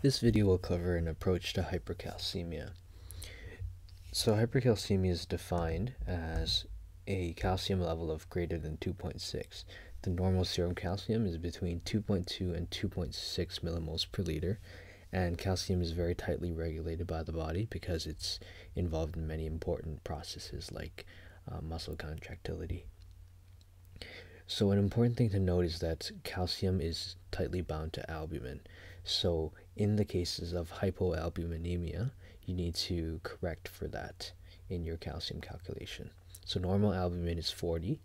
This video will cover an approach to hypercalcemia. So hypercalcemia is defined as a calcium level of greater than 2.6. The normal serum calcium is between 2.2 and 2.6 millimoles per liter, and calcium is very tightly regulated by the body because it's involved in many important processes like uh, muscle contractility. So an important thing to note is that calcium is tightly bound to albumin. So in the cases of hypoalbuminemia, you need to correct for that in your calcium calculation. So normal albumin is 40,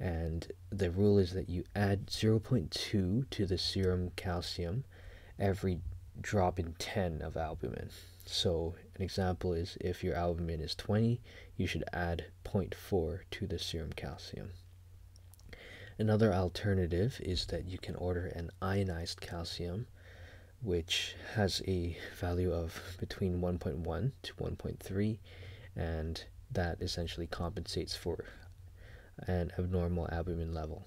and the rule is that you add 0.2 to the serum calcium every drop in 10 of albumin. So an example is if your albumin is 20, you should add 0.4 to the serum calcium. Another alternative is that you can order an ionized calcium which has a value of between 1.1 to 1.3 and that essentially compensates for an abnormal albumin level.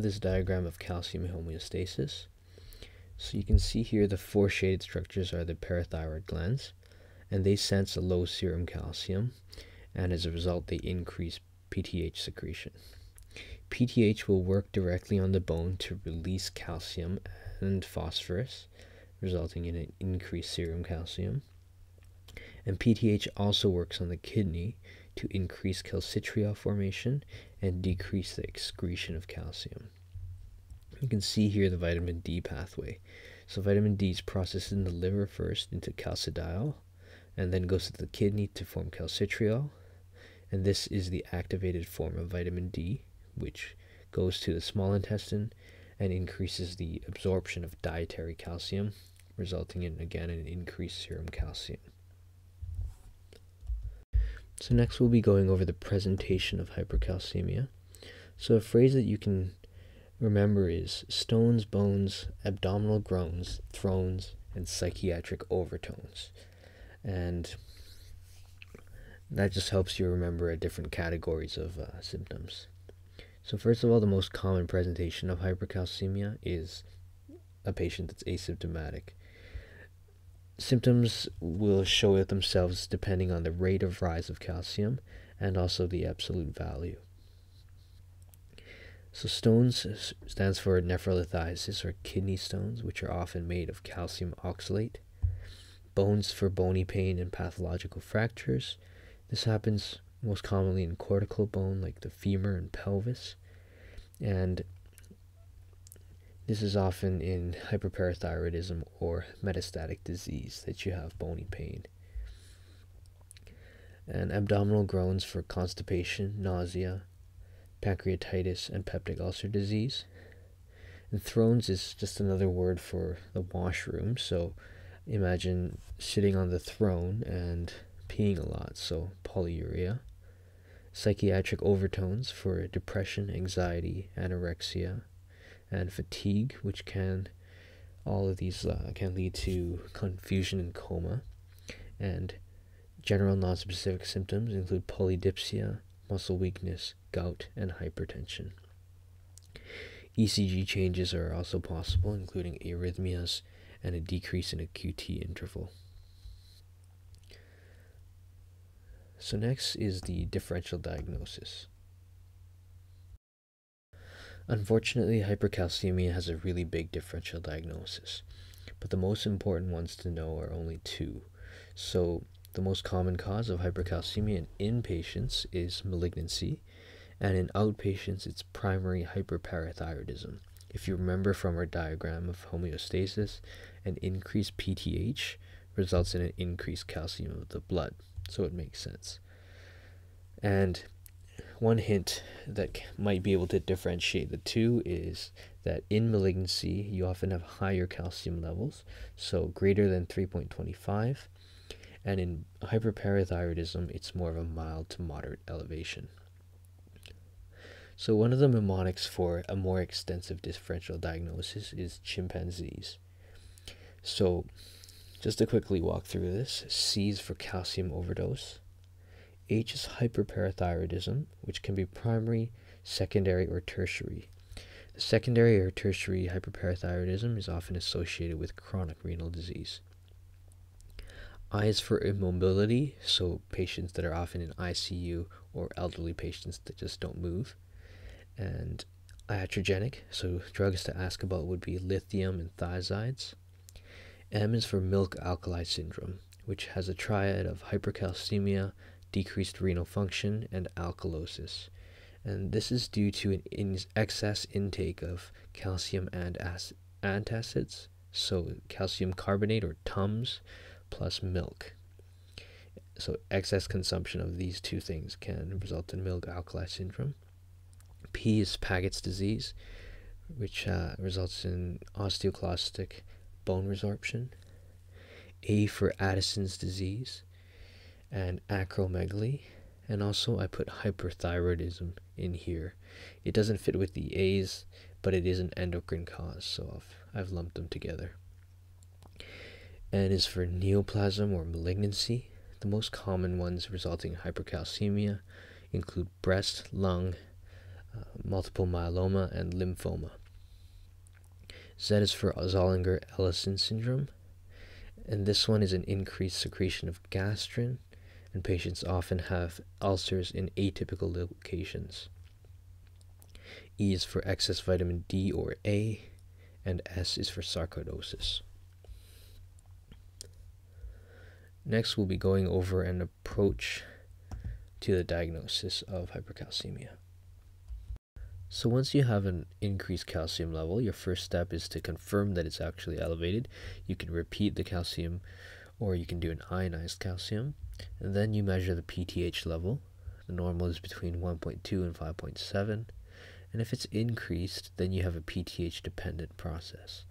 This diagram of calcium homeostasis. So you can see here the four shaded structures are the parathyroid glands and they sense a low serum calcium and as a result they increase PTH secretion. PTH will work directly on the bone to release calcium and phosphorus, resulting in an increased serum calcium. And PTH also works on the kidney to increase calcitriol formation and decrease the excretion of calcium. You can see here the vitamin D pathway. So vitamin D is processed in the liver first into calcidiol and then goes to the kidney to form calcitriol. And this is the activated form of vitamin D, which goes to the small intestine and increases the absorption of dietary calcium, resulting in again an increased serum calcium. So next we'll be going over the presentation of hypercalcemia. So a phrase that you can remember is stones, bones, abdominal groans, thrones, and psychiatric overtones. And that just helps you remember a different categories of uh, symptoms. So first of all, the most common presentation of hypercalcemia is a patient that's asymptomatic. Symptoms will show themselves depending on the rate of rise of calcium and also the absolute value. So stones stands for nephrolithiasis or kidney stones, which are often made of calcium oxalate. Bones for bony pain and pathological fractures. This happens most commonly in cortical bone like the femur and pelvis. And this is often in hyperparathyroidism or metastatic disease that you have bony pain. And abdominal groans for constipation, nausea, pancreatitis, and peptic ulcer disease. And thrones is just another word for the washroom. So imagine sitting on the throne and peeing a lot, so polyuria psychiatric overtones for depression, anxiety, anorexia, and fatigue, which can all of these uh, can lead to confusion and coma. And general nonspecific symptoms include polydipsia, muscle weakness, gout, and hypertension. ECG changes are also possible, including arrhythmias and a decrease in a QT interval. So next is the differential diagnosis. Unfortunately, hypercalcemia has a really big differential diagnosis, but the most important ones to know are only two. So the most common cause of hypercalcemia in inpatients is malignancy, and in outpatients it's primary hyperparathyroidism. If you remember from our diagram of homeostasis, an increased PTH results in an increased calcium of the blood so it makes sense. And one hint that might be able to differentiate the two is that in malignancy, you often have higher calcium levels, so greater than 3.25. And in hyperparathyroidism, it's more of a mild to moderate elevation. So, one of the mnemonics for a more extensive differential diagnosis is chimpanzees. So, just to quickly walk through this, C is for calcium overdose. H is hyperparathyroidism, which can be primary, secondary, or tertiary. The secondary or tertiary hyperparathyroidism is often associated with chronic renal disease. I is for immobility, so patients that are often in ICU or elderly patients that just don't move. And iatrogenic, so drugs to ask about would be lithium and thiazides. M is for milk alkali syndrome, which has a triad of hypercalcemia, decreased renal function, and alkalosis. And this is due to an in excess intake of calcium and antacids, so calcium carbonate or TUMS, plus milk. So excess consumption of these two things can result in milk alkali syndrome. P is Paget's disease, which uh, results in osteoclastic bone resorption. A for Addison's disease and acromegaly. And also, I put hyperthyroidism in here. It doesn't fit with the A's, but it is an endocrine cause, so I've, I've lumped them together. N is for neoplasm or malignancy. The most common ones resulting in hypercalcemia include breast, lung, uh, multiple myeloma, and lymphoma. Z is for Zollinger Ellison syndrome, and this one is an increased secretion of gastrin, and patients often have ulcers in atypical locations. E is for excess vitamin D or A, and S is for sarcoidosis. Next, we'll be going over an approach to the diagnosis of hypercalcemia. So once you have an increased calcium level, your first step is to confirm that it's actually elevated. You can repeat the calcium or you can do an ionized calcium. And then you measure the PTH level. The normal is between 1.2 and 5.7. And if it's increased, then you have a PTH dependent process.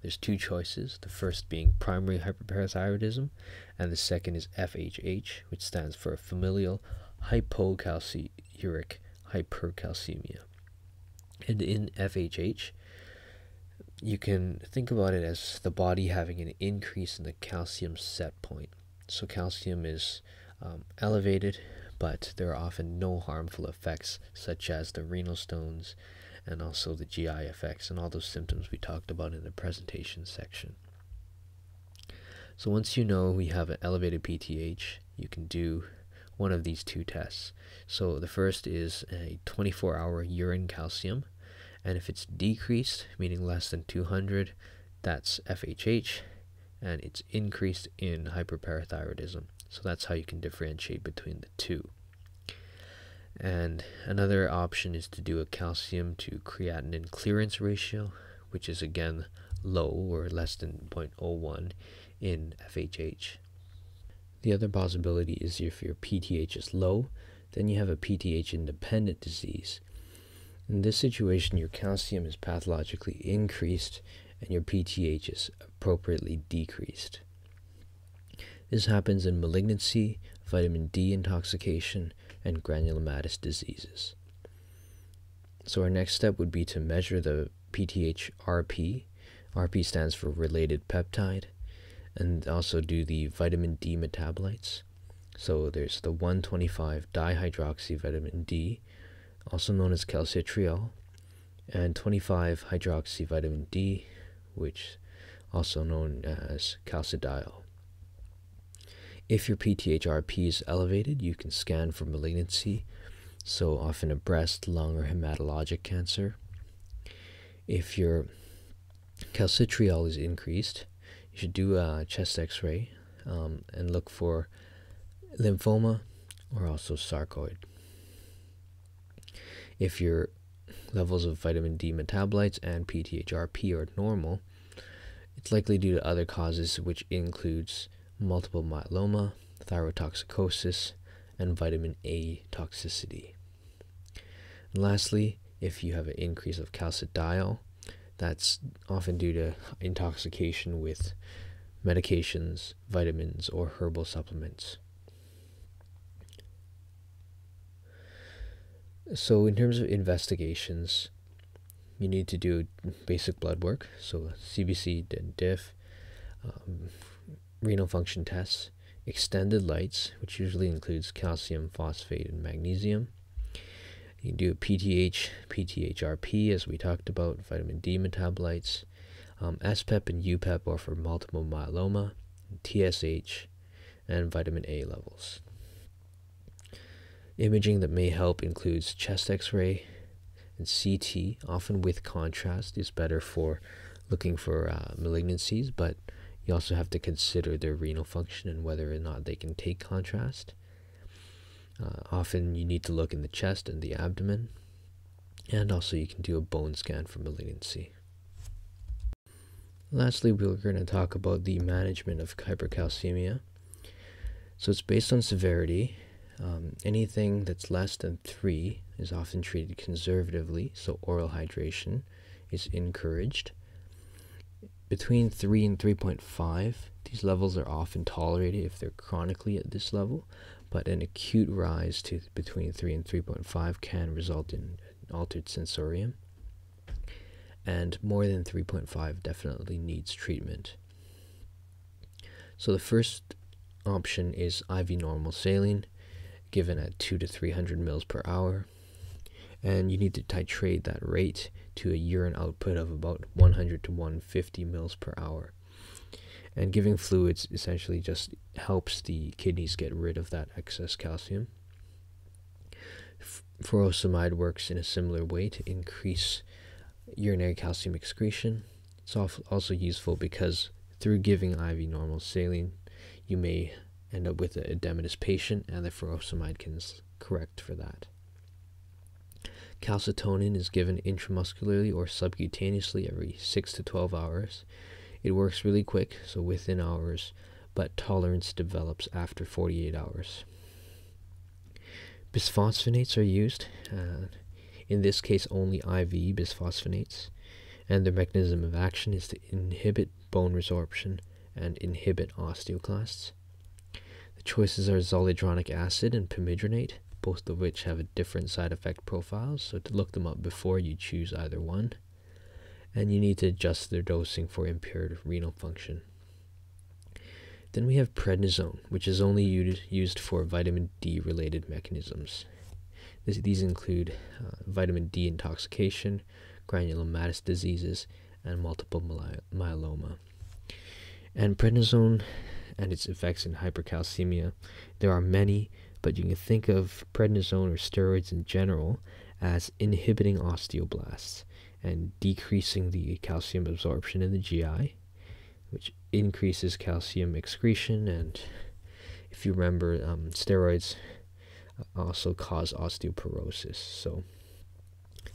There's two choices, the first being primary hyperparathyroidism, and the second is FHH, which stands for familial hypocalciuric hypercalcemia. And in FHH, you can think about it as the body having an increase in the calcium set point. So calcium is um, elevated, but there are often no harmful effects such as the renal stones and also the GI effects and all those symptoms we talked about in the presentation section. So once you know we have an elevated PTH, you can do one of these two tests. So the first is a 24 hour urine calcium. And if it's decreased, meaning less than 200, that's FHH. And it's increased in hyperparathyroidism. So that's how you can differentiate between the two. And another option is to do a calcium to creatinine clearance ratio, which is again low or less than 0.01 in FHH. The other possibility is if your PTH is low, then you have a PTH independent disease. In this situation, your calcium is pathologically increased and your PTH is appropriately decreased. This happens in malignancy, vitamin D intoxication, and granulomatous diseases. So, our next step would be to measure the PTH RP. RP stands for related peptide and also do the vitamin D metabolites. So there's the 125 dihydroxy vitamin D, also known as calcitriol, and 25 hydroxy vitamin D, which also known as calcidiol. If your PTHRP is elevated, you can scan for malignancy, so often a breast, lung, or hematologic cancer. If your calcitriol is increased, you should do a chest x ray um, and look for lymphoma or also sarcoid. If your levels of vitamin D metabolites and PTHRP are normal, it's likely due to other causes, which includes multiple myeloma, thyrotoxicosis, and vitamin A toxicity. And lastly, if you have an increase of calcidiol, that's often due to intoxication with medications, vitamins, or herbal supplements. So, in terms of investigations, you need to do basic blood work, so CBC DIF, um, renal function tests, extended lytes, which usually includes calcium, phosphate, and magnesium, You can do a PTH, PTHRP, as we talked about, vitamin D metabolites. Um, SPEP and UPEP are for multiple myeloma, TSH, and vitamin A levels. Imaging that may help includes chest x ray and CT, often with contrast, is better for looking for uh, malignancies, but you also have to consider their renal function and whether or not they can take contrast. Uh, often you need to look in the chest and the abdomen, and also you can do a bone scan for malignancy. Lastly, we're going to talk about the management of hypercalcemia. So it's based on severity. Um, anything that's less than 3 is often treated conservatively, so oral hydration is encouraged. Between 3 and 3.5, these levels are often tolerated if they're chronically at this level, but an acute rise to between 3 and 3.5 can result in altered sensorium. And more than 3.5 definitely needs treatment. So the first option is IV normal saline, given at 2 to 300 mils per hour. And you need to titrate that rate to a urine output of about 100 to 150 mils per hour. And giving fluids essentially just helps the kidneys get rid of that excess calcium. Furosemide works in a similar way to increase urinary calcium excretion. It's also useful because through giving IV normal saline, you may end up with an edematous patient, and the furosemide can correct for that. Calcitonin is given intramuscularly or subcutaneously every 6 to 12 hours. It works really quick, so within hours, but tolerance develops after 48 hours. Bisphosphonates are used, uh, in this case only IV bisphosphonates, and their mechanism of action is to inhibit bone resorption and inhibit osteoclasts. The choices are zoledronic acid and pamidronate, both of which have a different side effect profiles, so to look them up before you choose either one and you need to adjust their dosing for impaired renal function. Then we have prednisone, which is only used for vitamin D related mechanisms. These include uh, vitamin D intoxication, granulomatous diseases, and multiple myeloma. And prednisone and its effects in hypercalcemia, there are many, but you can think of prednisone or steroids in general as inhibiting osteoblasts and decreasing the calcium absorption in the GI, which increases calcium excretion. And if you remember, um, steroids also cause osteoporosis, so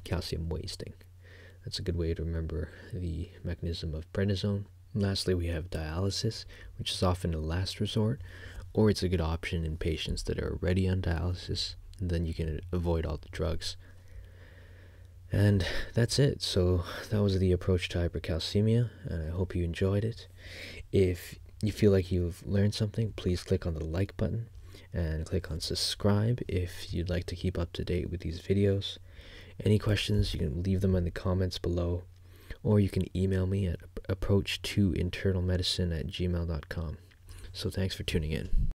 calcium wasting. That's a good way to remember the mechanism of prednisone. Lastly, we have dialysis, which is often a last resort, or it's a good option in patients that are already on dialysis, and then you can avoid all the drugs. And that's it. So that was the approach to hypercalcemia, and I hope you enjoyed it. If you feel like you've learned something, please click on the like button and click on subscribe if you'd like to keep up to date with these videos. Any questions, you can leave them in the comments below, or you can email me at approach2internalmedicine at gmail.com. So thanks for tuning in.